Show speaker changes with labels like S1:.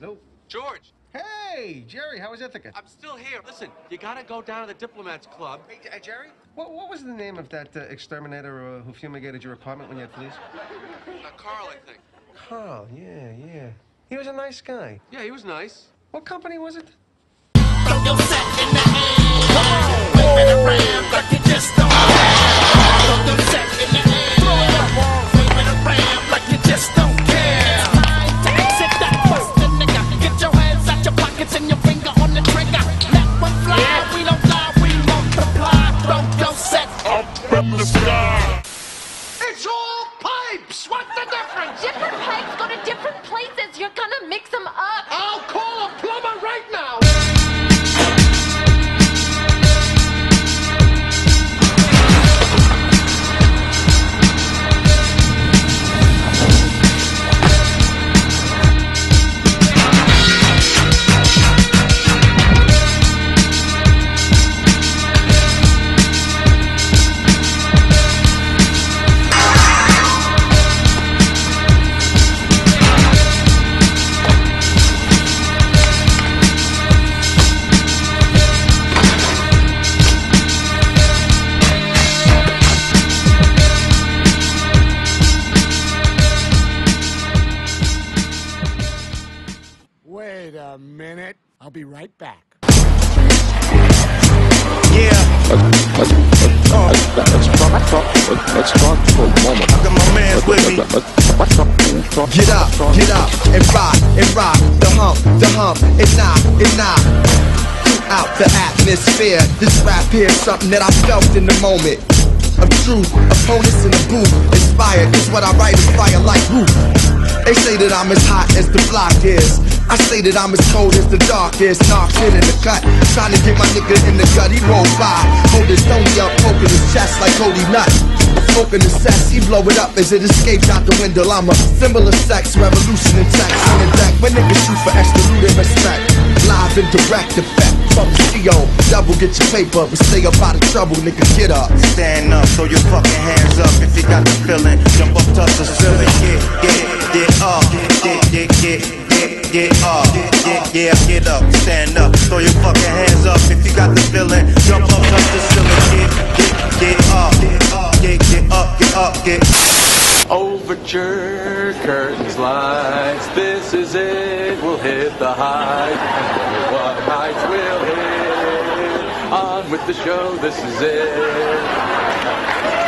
S1: Nope.
S2: George,
S1: Hey, Jerry, how was Ithaca?
S2: I'm still here. Listen, you gotta go down to the Diplomats Club.
S1: Hey, uh, Jerry? What, what was the name of that uh, exterminator uh, who fumigated your apartment when you had fleas?
S2: Uh, Carl, I think.
S1: Carl, yeah, yeah. He was a nice guy.
S2: Yeah, he was nice.
S1: What company was it?
S3: Minute. I'll be right back.
S4: Yeah.
S5: Let's, talk, for a moment.
S4: I got my mans with me.
S6: Get up, get up, and rock, and rock. The hump, the hump, and knock, and knock. Out the atmosphere. This rap here's something that I felt in the moment. Of truth, opponents in the booth. Inspired, cause what I write is fire like roof. They say that I'm as hot as the block is. I say that I'm as cold as the dark is. Knocked in the cut. Trying to get my nigga in the gut. He rolled by. Hold his stony up, poking his chest like Cody Nut. Smoking the cess, he blow it up as it escapes out the window. I'm a symbol of sex, revolution in text on the deck. When niggas shoot for extra loot and respect, live and direct effect from the CO. Double get your paper, but stay up out of trouble, nigga. Get up.
S4: Stand up, throw your fucking hands up if you got the feeling. Jump up, touch the ceiling. Get up. Get, get, get, get, get up. Get, yeah, get up. Stand up, throw your fucking hands up if you got the feeling. Jump up, touch the ceiling. Get, get, get up. Get, get up, get up, get.
S2: Overture, curtains, lights. This is it. We'll hit the height. What heights we'll hit. On with the show. This is it.